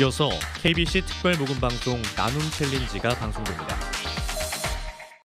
이어서 KBC 특별 모금 방송 나눔 챌린지가 방송됩니다.